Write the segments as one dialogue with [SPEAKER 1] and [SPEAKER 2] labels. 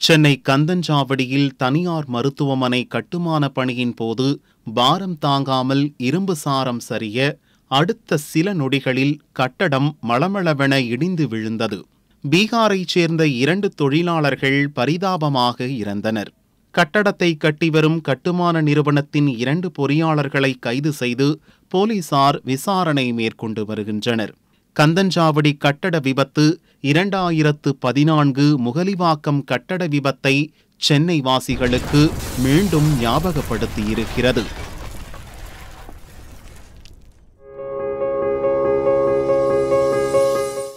[SPEAKER 1] சென்னை கந்தஞ்சாவடியில் தனியார் மருத்துவமனை கட்டுமான பணியின் போது பாரம் தாங்காமல் இரும்பு சாரம் சரிய அடுத்த சில நொடிகளில் கட்டடம் மளமளவென இடிந்து விழுந்தது. பீகாரைச் சேர்ந்த இரண்டு தொழிலாளர்கள் பரிதாபமாக இறந்தனர். கட்டடத்தை கட்டி வரும் கட்டுமான நிறுவனத்தின் இரண்டு பொறியாளர்களை கைது செய்து போலீசார் விசாரணை மேற்கொண்டு வருகின்றனர். கந்தஞ்சாவடி கட்டட விபத்து இரண்டாயிரத்து பதினான்கு முகலிவாக்கம் கட்டட விபத்தை சென்னை வாசிகளுக்கு மீண்டும் ஞாபகப்படுத்தியிருக்கிறது.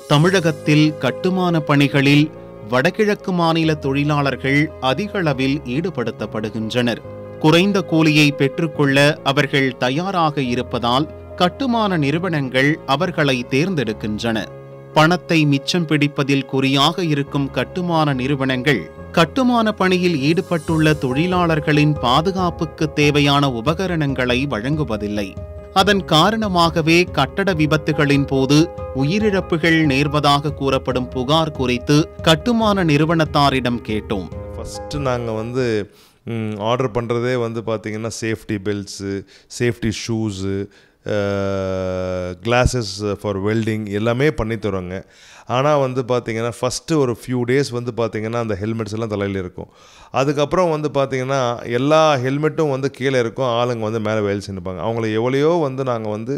[SPEAKER 1] தமிழகத்தில் கட்டுமான பணிகளில் வடகிழக்கு மாநில தொழிலாளர்கள் அதிகளவில் ஈடுபடுத்தப்படுகின்றனர். குறைந்த கூலியை பெற்றுக்கொள்ள அவர்கள் தயாராக இருப்பதால் கட்டுமான நிறுவனங்கள் அவர்களை தேர்ந்தெடுக்கின்றன. பணத்தை மிச்சம் பிடிப்பதில் குறியாக இருக்கும் கட்டுமான நிறுவனங்கள் கட்டுமான பணியில் ஈடுபட்டுள்ள தொழிலாளர்களின் பாதுகாப்புக்கு தேவையான உபகரணங்களை வழங்குவதில்லை. அதன் காரணமாகவே கட்டட விபத்துகளின் போது உயிரிழப்புகள் நேர்வதாக கூறப்படும் புகார் குறித்து கட்டுமான நிறுவனத்தாரிடம் கேட்டோம்.
[SPEAKER 2] ஃபஸ்ட்டு நாங்கள் வந்து ஆர்டர் பண்ணுறதே வந்து பார்த்திங்கன்னா safety belts safety shoes glasses for welding எல்லாமே பண்ணி தருவாங்க. ஆனால் வந்து பார்த்திங்கன்னா ஃபஸ்ட்டு ஒரு ஃபியூ டேஸ் வந்து பார்த்திங்கன்னா அந்த ஹெல்மெட்ஸ் எல்லாம் தலையில் இருக்கும். அதுக்கப்புறம் வந்து பார்த்திங்கன்னா எல்லா ஹெல்மெட்டும் வந்து கீழே இருக்கும். ஆளுங்க வந்து மேலே வேலை செஞ்சுப்பாங்க அவங்கள எவ்வளையோ வந்து நாங்கள் வந்து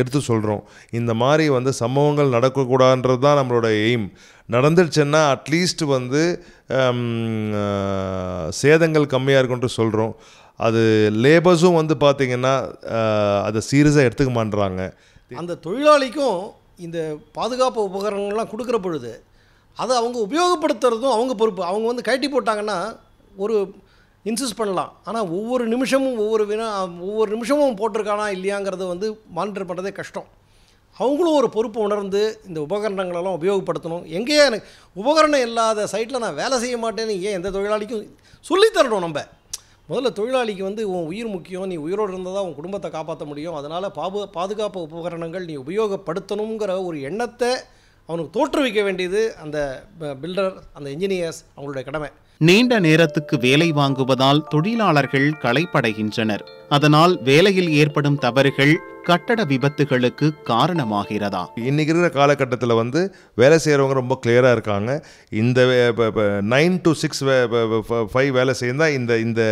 [SPEAKER 2] எடுத்து சொல்கிறோம் இந்த மாதிரி வந்து சம்பவங்கள் நடக்கக்கூடாதுன்றது தான் நம்மளோட எய்ம் நடந்துருச்சுன்னா அட்லீஸ்ட் வந்து சேதங்கள் கம்மியாக இருக்குன்ட்டு சொல்கிறோம் அது லேபர்ஸும் வந்து பார்த்திங்கன்னா அதை சீரியஸாக எடுத்துக்க மாட்டுறாங்க
[SPEAKER 3] அந்த தொழிலாளிக்கும் இந்த பாதுகாப்பு உபகரணங்கள்லாம் கொடுக்குற பொழுது அதை அவங்க உபயோகப்படுத்துறதும் அவங்க பொறுப்பு. அவங்க வந்து கட்டி போட்டாங்கன்னா ஒரு இன்சிஸ்ட் பண்ணலாம். ஆனால் ஒவ்வொரு நிமிஷமும் ஒவ்வொரு வினா ஒவ்வொரு நிமிஷமும் போட்டிருக்கானா இல்லையாங்கிறத வந்து மானிட்டர் பண்ணுறதே கஷ்டம். அவங்களும் ஒரு பொறுப்பு உணர்ந்து இந்த உபகரணங்களெல்லாம் உபயோகப்படுத்தணும். எங்கேயே எனக்கு உபகரணம் இல்லாத சைட்டில் நான் வேலை செய்ய மாட்டேன்னு ஏன் எந்த தொழிலாளிக்கும் சொல்லித்தரணும் நம்ம? முதல்ல தொழிலாளிக்கு வந்து உன் உயிர் முக்கியம் நீ உயிரோடு இருந்தால் தான் உன் குடும்பத்தை காப்பாற்ற முடியும். அதனால் பாபு பாதுகாப்பு உபகரணங்கள் நீ உபயோகப்படுத்தணுங்கிற ஒரு எண்ணத்தை அவனுக்கு தோற்றுவிக்க வேண்டியது அந்த பில்டர் அந்த இன்ஜினியர்ஸ் அவங்களுடைய கடமை.
[SPEAKER 1] நீண்ட நேரத்துக்கு வேலை வாங்குவதால் தொழிலாளர்கள் களைப்படைகின்றனர். அதனால் வேலையில் ஏற்படும் தவறுகள் கட்டட விபத்துகளுக்கு காரணமாகிறதா?
[SPEAKER 2] இன்றைக்கி இருக்கிற காலகட்டத்தில் வந்து வேலை செய்கிறவங்க ரொம்ப கிளியராக இருக்காங்க. இந்த நைன் டு சிக்ஸ் ஃபைவ் வேலை செய்தால் இந்த இந்த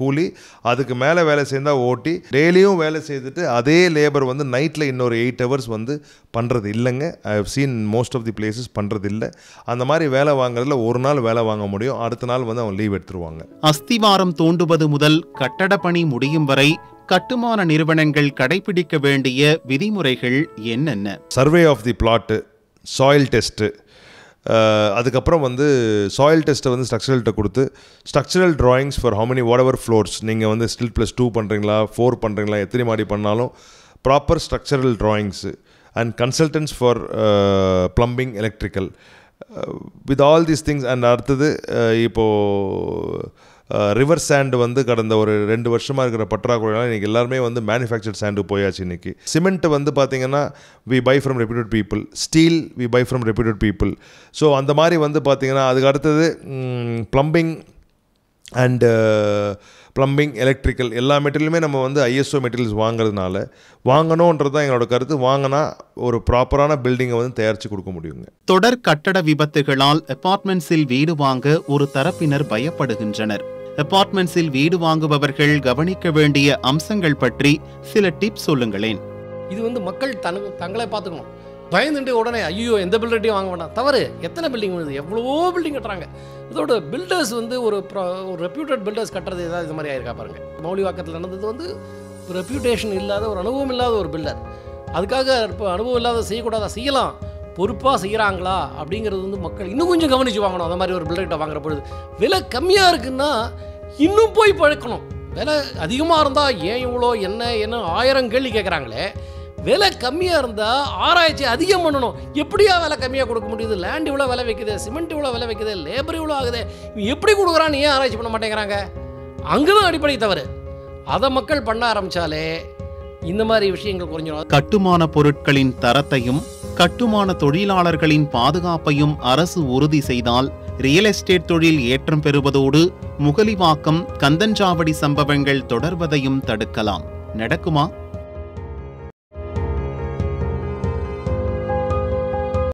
[SPEAKER 2] கூலி அதுக்கு மேலே வேலை செய்தால் ஓட்டி டெய்லியும் வேலை செய்துட்டு அதே லேபர் வந்து நைட்டில் இன்னொரு எயிட் ஹவர்ஸ் வந்து பண்ணுறது இல்லைங்க. I have seen most of the places பண்ணுறது இல்லை. அந்த மாதிரி வேலை வாங்குறதுல ஒரு நாள் வேலை வாங்க முடியும். அடுத்த நாள் வந்து அவங்க லீவ் எடுத்துருவாங்க.
[SPEAKER 1] அஸ்திவாரம் தோண்டுவது முதல் கட்டட பணி முடியும் வரை கட்டுமான நிறுவனங்கள் கடைபிடிக்க வேண்டிய விதிமுறைகள் என்னென்ன?
[SPEAKER 2] Survey of the plot soil test அதுக்கப்புறம் வந்து சாயில் டெஸ்ட்டை வந்து ஸ்ட்ரக்சரல்கிட்ட கொடுத்து structural drawings for how many whatever floors நீங்கள் வந்து ஸ்டில் ப்ளஸ் டூ பண்ணுறீங்களா ஃபோர் பண்ணுறீங்களா எத்தனை மாடி பண்ணாலும் proper structural drawings and consultants for plumbing electrical with all these things and அடுத்தது இப்போது ரிவர் சாண்டு வந்து கடந்த ஒரு ரெண்டு வருஷமாக இருக்கிற பற்றாக்குறையால் இன்றைக்கி எல்லாருமே வந்து மேனுஃபேக்சர்ட் சாண்டு போயாச்சு இன்றைக்கி சிமெண்ட் வந்து பார்த்திங்கன்னா we buy from reputed people steel we buy from reputed people so அந்த மாதிரி வந்து பார்த்திங்கன்னா அதுக்கு அடுத்தது ப்ளம்பிங் அண்டு ப்ளம்பிங் எலக்ட்ரிக்கல் எல்லா மெட்டீரியலுமே நம்ம வந்து ஐஎஸ்ஓ மெட்டீரியல்ஸ் வாங்குறதுனால வாங்கணுன்றது தான் எங்களோட கருத்து. வாங்கினா ஒரு ப்ராப்பரான பில்டிங்கை வந்து தயாரித்து கொடுக்க முடியுங்க.
[SPEAKER 1] தொடர் கட்டட விபத்துகளால் அபார்ட்மெண்ட்ஸில் வீடு வாங்க ஒரு தரப்பினர் பயப்படுகின்றனர். அபார்ட்மெண்ட்ஸில் வீடு வாங்குபவர்கள் கவனிக்க வேண்டிய அம்சங்கள் பற்றி சில டிப்ஸ் சொல்லுங்களேன்.
[SPEAKER 3] இது வந்து மக்கள் தனு தங்களை பார்த்துக்கணும். பயந்துட்டு உடனே ஐயோ எந்த பில்டர்ட்டையும் வாங்க வேண்டாம். தவறு. எத்தனை பில்டிங் வருது? எவ்வளவோ பில்டிங் கட்டுறாங்க. இதோட பில்டர்ஸ் வந்து ஒரு ஒரு ரெப்யூட்டட் பில்டர்ஸ் கட்டுறது ஏதாவது இது மாதிரி ஆயிருக்கா பாருங்க. மௌலிவாக்கத்தில் நடந்தது வந்து ரெப்யூட்டேஷன் இல்லாத ஒரு அனுபவம் இல்லாத ஒரு பில்டர் அதுக்காக இப்போ அனுபவம் இல்லாத செய்யக்கூடாதா? செய்யலாம். பொறுப்பாக செய்கிறாங்களா அப்படிங்கிறது வந்து மக்கள் இன்னும் கொஞ்சம் கவனித்து வாங்கணும். அந்த மாதிரி ஒரு பில்டர்கிட்ட வாங்குற பொழுது விலை கம்மியாக இருக்குன்னா இன்னும் போய் பழக்கணும். விலை அதிகமாக இருந்தால் ஏன் இவ்வளோ என்ன என்ன ஆயிரம் கேள்வி கேட்குறாங்களே விலை கம்மியாக இருந்தால் ஆராய்ச்சி அதிகம் பண்ணணும். எப்படியா விலை கம்மியாக கொடுக்க முடியுது? லேண்ட் இவ்வளோ விலை வைக்குது சிமெண்ட் இவ்வளோ விலை வைக்குது லேபர் இவ்வளோ ஆகுது. எப்படி கொடுக்குறான்னு ஏன் ஆராய்ச்சி பண்ண மாட்டேங்கிறாங்க? அங்கே தான் அடிப்படை தவறு. அதை மக்கள் பண்ண ஆரம்பித்தாலே இந்த மாதிரி விஷயங்கள் குறைஞ்சிடும்
[SPEAKER 1] கட்டுமான பொருட்களின் தரத்தையும் கட்டுமான தொழிலாளர்களின் பாதுகாப்பையும் அரசு உறுதி செய்தால் ரியல் எஸ்டேட் தொழில் ஏற்றம் பெறுவதோடு முகலிவாக்கம் கந்தஞ்சாவடி சம்பவங்கள் தொடர்வதையும் தடுக்கலாம். நடக்குமா?